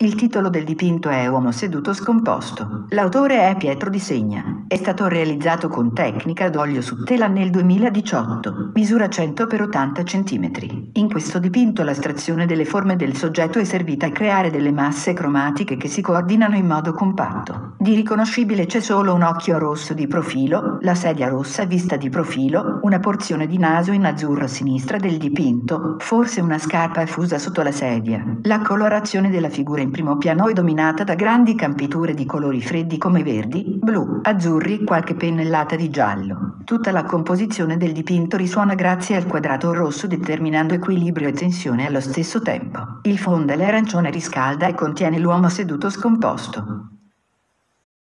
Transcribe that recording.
Il titolo del dipinto è Uomo seduto scomposto. L'autore è Pietro Di Segna. È stato realizzato con tecnica ad olio su tela nel 2018. Misura 100 x 80 cm. In questo dipinto l'astrazione delle forme del soggetto è servita a creare delle masse cromatiche che si coordinano in modo compatto. Di riconoscibile c'è solo un occhio rosso di profilo, la sedia rossa vista di profilo, una porzione di naso in azzurro a sinistra del dipinto, forse una scarpa fusa sotto la sedia. La colorazione della figura in primo piano è dominata da grandi campiture di colori freddi come verdi, blu, azzurri, qualche pennellata di giallo. Tutta la composizione del dipinto risuona grazie al quadrato rosso determinando equilibrio e tensione allo stesso tempo. Il fondo è l'arancione riscalda e contiene l'uomo seduto scomposto.